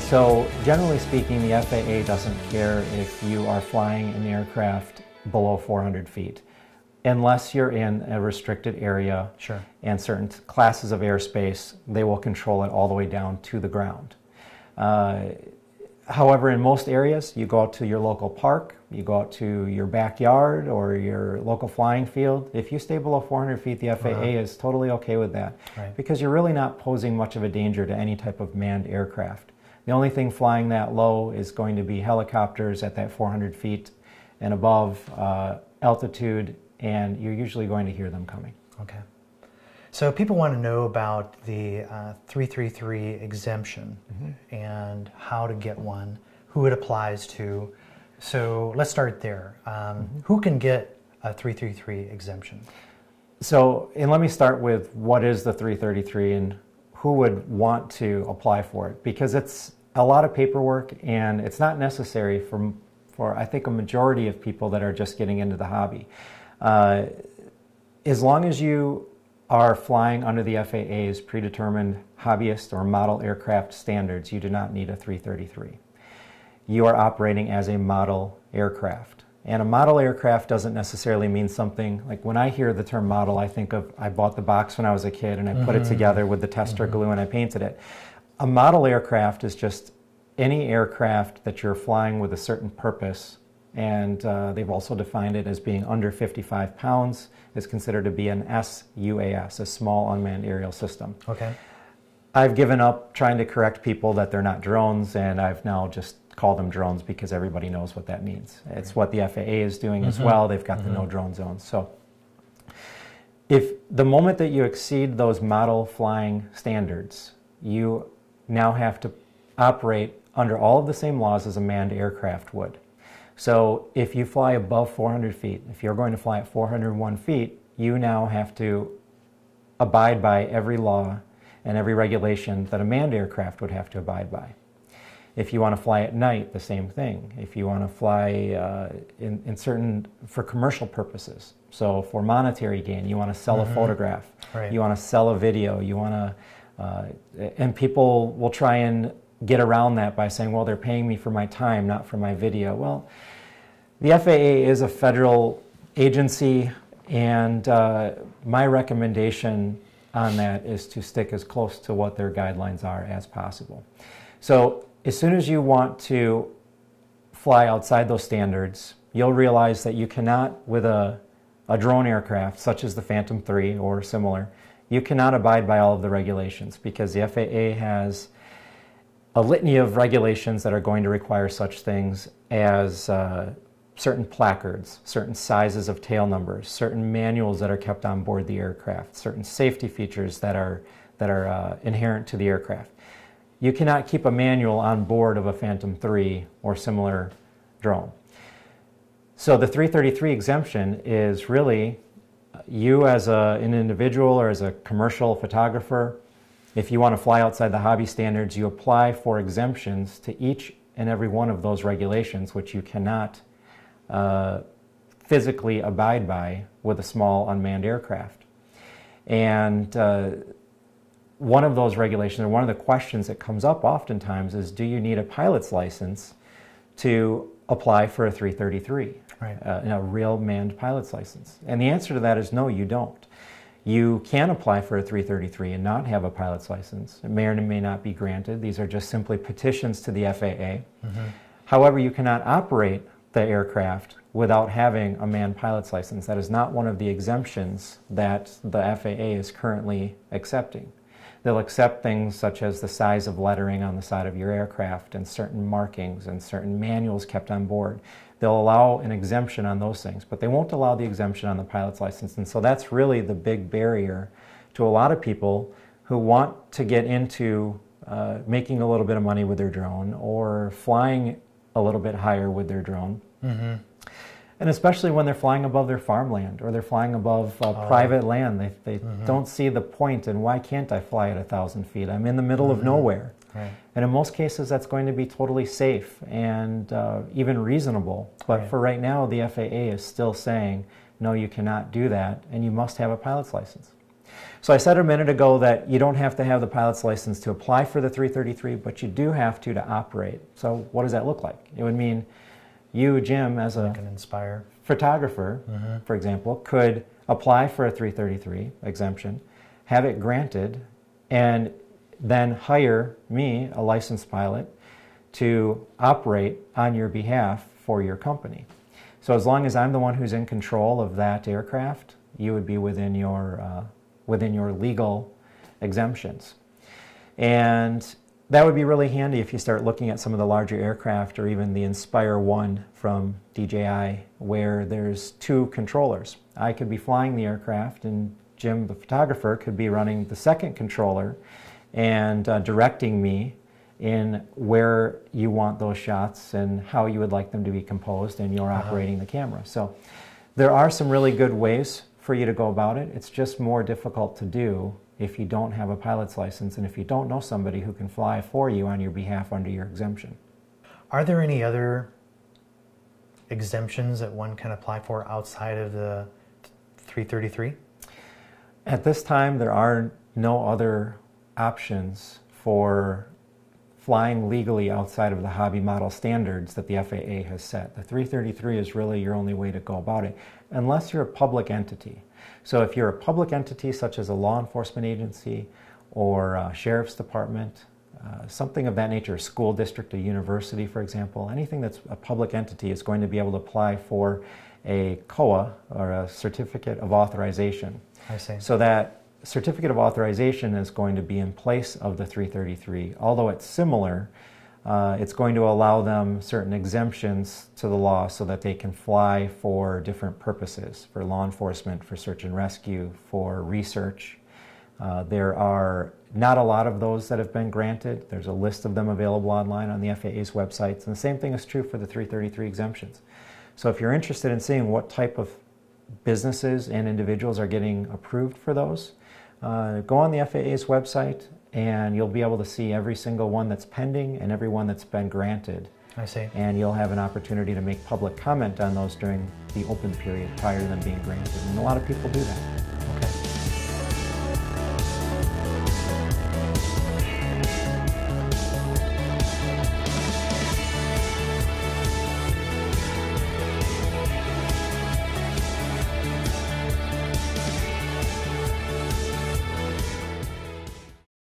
So generally speaking, the FAA doesn't care if you are flying an aircraft below 400 feet unless you're in a restricted area Sure. and certain classes of airspace, they will control it all the way down to the ground. Uh, however, in most areas, you go out to your local park, you go out to your backyard or your local flying field. If you stay below 400 feet, the FAA Uh-huh. is totally okay with that Right. because you're really not posing much of a danger to any type of manned aircraft. The only thing flying that low is going to be helicopters at that 400 feet and above uh, altitude, and you're usually going to hear them coming. Okay. So people want to know about the uh, 333 exemption and how to get one, who it applies to. So let's start there. Um, Who can get a 333 exemption? So, and let me start with what is the 333 and who would want to apply for it because it's a lot of paperwork and it's not necessary for, for I think, a majority of people that are just getting into the hobby. Uh, as long as you are flying under the FAA's predetermined hobbyist or model aircraft standards, you do not need a 333 you are operating as a model aircraft. And a model aircraft doesn't necessarily mean something like when I hear the term model, I think of I bought the box when I was a kid and I put it together with the Testors glue and I painted it. A model aircraft is just any aircraft that you're flying with a certain purpose. And uh, they've also defined it as being under 55 pounds is considered to be an SUAS, a small unmanned aerial system. Okay. I've given up trying to correct people that they're not drones, and I've now just called them drones because everybody knows what that means. It's what the FAA is doing as well. They've got the no drone zones. So, if the moment that you exceed those model flying standards, you now have to operate under all of the same laws as a manned aircraft would. So, if you fly above 400 feet, if you're going to fly at 401 feet, you now have to abide by every law and every regulation that a manned aircraft would have to abide by. If you want to fly at night, the same thing. If you want to fly uh, in, in certain, for commercial purposes, so for monetary gain, you want to sell a photograph, Right. you want to sell a video, you want to, uh, and people will try and get around that by saying, well, they're paying me for my time, not for my video. Well, the FAA is a federal agency, and uh, my recommendation on that is to stick as close to what their guidelines are as possible. So, as soon as you want to fly outside those standards, you'll realize that you cannot, with a, a drone aircraft such as the Phantom 3 or similar, you cannot abide by all of the regulations because the FAA has a litany of regulations that are going to require such things as uh, certain placards, certain sizes of tail numbers, certain manuals that are kept on board the aircraft, certain safety features that are, that are uh, inherent to the aircraft. You cannot keep a manual on board of a Phantom 3 or similar drone. So the 333 exemption is really you as a, an individual or as a commercial photographer, if you want to fly outside the hobby standards, you apply for exemptions to each and every one of those regulations, which you cannot uh, physically abide by with a small unmanned aircraft. And uh, one of those regulations, or one of the questions that comes up oftentimes, is do you need a pilot's license to apply for a 333? Right. uh, a real manned pilot's license? And the answer to that is no, you don't. You can apply for a 333 and not have a pilot's license. It may or may not be granted. These are just simply petitions to the FAA. However, you cannot operate the aircraft without having a manned pilot's license. That is not one of the exemptions that the FAA is currently accepting. They'll accept things such as the size of lettering on the side of your aircraft and certain markings and certain manuals kept on board. They'll allow an exemption on those things, but they won't allow the exemption on the pilot's license. And so that's really the big barrier to a lot of people who want to get into uh, making a little bit of money with their drone or flying a little bit higher with their drone. And especially when they're flying above their farmland or they're flying above uh, private land, they, they don't see the point and why can't I fly at a thousand feet? I'm in the middle of nowhere. Right. And in most cases, that's going to be totally safe and uh, even reasonable. But Right. for right now, the FAA is still saying, no, you cannot do that, and you must have a pilot's license. So I said a minute ago that you don't have to have the pilot's license to apply for the 333, but you do have to to operate. So what does that look like? It would mean you, Jim, as a Like an Inspire. photographer, for example, could apply for a 333 exemption, have it granted, and then hire me, a licensed pilot, to operate on your behalf for your company. So as long as I'm the one who's in control of that aircraft, you would be within your uh, within your legal exemptions. And that would be really handy if you start looking at some of the larger aircraft or even the Inspire 1 from DJI, where there's two controllers. I could be flying the aircraft, and Jim, the photographer, could be running the second controller and uh, directing me in where you want those shots and how you would like them to be composed, and you're operating the camera. So there are some really good ways for you to go about it. It's just more difficult to do if you don't have a pilot's license and if you don't know somebody who can fly for you on your behalf under your exemption. Are there any other exemptions that one can apply for outside of the 333? At this time, there are no other options for flying legally outside of the hobby model standards that the FAA has set. The 333 is really your only way to go about it, unless you're a public entity. So if you're a public entity such as a law enforcement agency or a sheriff's department, uh, something of that nature, a school district, a university, for example, anything that's a public entity is going to be able to apply for a COA or a certificate of authorization. I see. So that certificate of authorization is going to be in place of the 333. Although it's similar, uh, it's going to allow them certain exemptions to the law so that they can fly for different purposes for law enforcement, for search and rescue, for research. Uh, there are not a lot of those that have been granted. There's a list of them available online on the FAA's websites, and the same thing is true for the 333 exemptions. So if you're interested in seeing what type of businesses and individuals are getting approved for those, uh, go on the FAA's website and you'll be able to see every single one that's pending and every one that's been granted. I see. And you'll have an opportunity to make public comment on those during the open period prior to them being granted. And a lot of people do that.